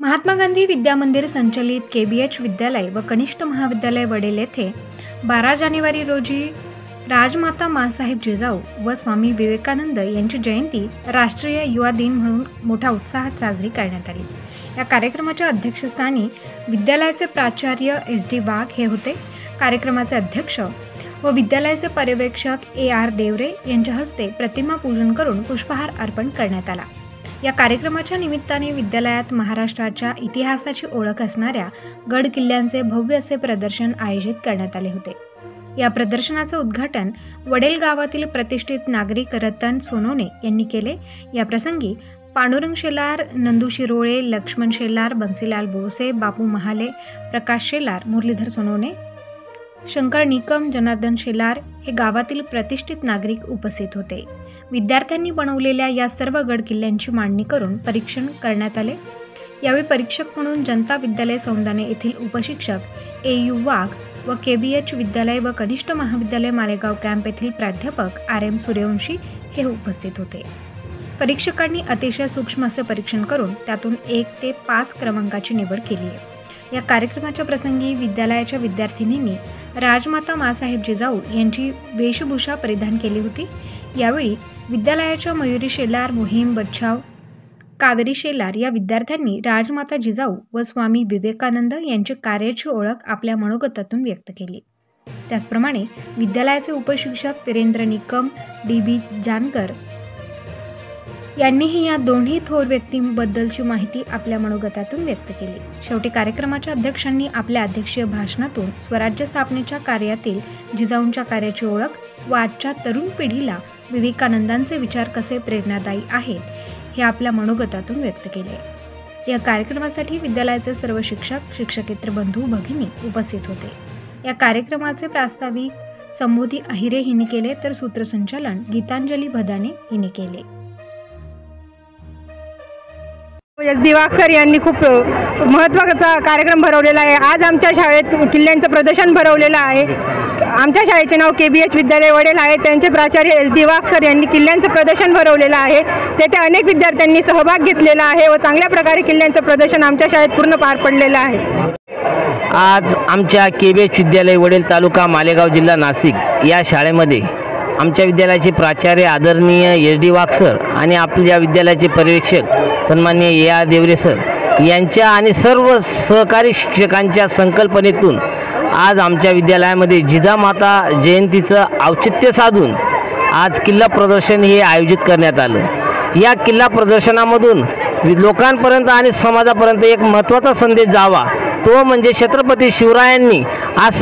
महात्मा गांधी विद्यामंदिर संचलित के बी एच विद्यालय व कनिष्ठ महाविद्यालय वडेल येथे बारा जानेवारी रोजी राजमाता मासाहेब जिजाऊ व स्वामी विवेकानंद यांची जयंती राष्ट्रीय युवा दिन म्हणून मोठ्या उत्साहात साजरी करण्यात आली. या कार्यक्रमाच्या अध्यक्षस्थानी विद्यालयाचे प्राचार्य एस डी वाघ हे होते. कार्यक्रमाचे अध्यक्ष व विद्यालयाचे पर्यवेक्षक ए आर देवरे यांच्या हस्ते प्रतिमा पूजन करून पुष्पहार अर्पण करण्यात आला. या कार्यक्रमाच्या निमित्ताने विद्यालयात महाराष्ट्राच्या इतिहासाची ओळख असणाऱ्या गड किल्ल्यांचे भव्य असे प्रदर्शन आयोजित करण्यात आले होते. या प्रदर्शनाचं उद्घाटन वडेल गावातील प्रतिष्ठित नागरिक रतन सोनोने यांनी केले. या प्रसंगी पांडुरंग शेलार नंदू शिरोळे लक्ष्मण शेलार बन्सीलाल बोसे बापू महाले प्रकाश शेलार मुरलीधर सोनोने शंकर निकम जनार्दन शेलार हे गावातील प्रतिष्ठित नागरिक उपस्थित होते. विद्यार्थ्यांनी बनवलेल्या या सर्व गड किल्ल्यांची मांडणी करून परीक्षण करण्यात आले. यावेळी परीक्षक म्हणून जनता विद्यालय सौंदाने येथील उपशिक्षक ए यू वाघ व के बी एच विद्यालय व कनिष्ठ महाविद्यालय मालेगाव कॅम्प येथील प्राध्यापक आर एम सूर्यवंशी हे उपस्थित होते. परीक्षकांनी अतिशय सूक्ष्म असे परीक्षण करून त्यातून एक ते पाच क्रमांकाची निवड केली आहे. या कार्यक्रमाच्या प्रसंगी विद्यालयाच्या विद्यार्थिनींनी राजमाता मासाहेब जिजाऊ यांची वेशभूषा परिधान केली होती. यावेळी विद्यालयाच्या मयुरी शेलार मोहीम बच्छाव कावेरी शेलार या विद्यार्थ्यांनी राजमाता जिजाऊ व स्वामी विवेकानंद यांची कार्याची ओळख आपल्या मनोगतातून व्यक्त केली. त्याचप्रमाणे विद्यालयाचे उपशिक्षक वीरेंद्र निकम डी बी जानकर यांनीही या दोन्ही थोर व्यक्तींबद्दलची माहिती आपल्या मनोगतातून व्यक्त केली. शेवटी कार्यक्रमाच्या अध्यक्षांनी आपल्या अध्यक्षीय भाषणातून स्वराज्य स्थापनेच्या कार्यातील जिजाऊंच्या कार्याची ओळख व आजच्या तरुण पिढीला विवेकानंदांचे विचार कसे प्रेरणादायी आहेत हे आपल्या मनोगतातून व्यक्त केले. या कार्यक्रमासाठी विद्यालयाचे सर्व शिक्षक शिक्षकेतर बंधू भगिनी उपस्थित होते. या कार्यक्रमाचे प्रास्ताविक संबोधी अहिरे हिने केले तर सूत्रसंचालन गीतांजली भदाने हिने केले. एस. डी वाघसर यांनी खूप महत्त्वाचा कार्यक्रम भरवलेला आहे. आज आमच्या शाळेत किल्ल्यांचं प्रदर्शन भरवलेलं आहे. आमच्या शाळेचे नाव के बी एच विद्यालय वडेल आहे. त्यांचे प्राचार्य एस डी वाघसर यांनी किल्ल्यांचं प्रदर्शन भरवलेलं आहे. तेथे अनेक विद्यार्थ्यांनी सहभाग घेतलेला आहे व चांगल्या प्रकारे किल्ल्यांचं प्रदर्शन आमच्या शाळेत पूर्ण पार पडलेलं आहे. आज आमच्या के बी एच विद्यालय वडील तालुका मालेगाव जिल्हा नाशिक या शाळेमध्ये आमच्या विद्यालयाचे प्राचार्य आदरणीय एस डी वाघ सर आणि आपल्या विद्यालयाचे पर्यवेक्षक सन्माननीय ए आर देवरे सर यांच्या आणि सर्व सहकारी शिक्षकांच्या संकल्पनेतून आज आमच्या विद्यालयामध्ये जिजामाता जयंतीचं औचित्य साधून आज किल्ला प्रदर्शन हे आयोजित करण्यात आलं. या किल्ला प्रदर्शनामधून लोकांपर्यंत आणि समाजापर्यंत एक महत्त्वाचा संदेश जावा. तो म्हणजे छत्रपती शिवरायांनी आज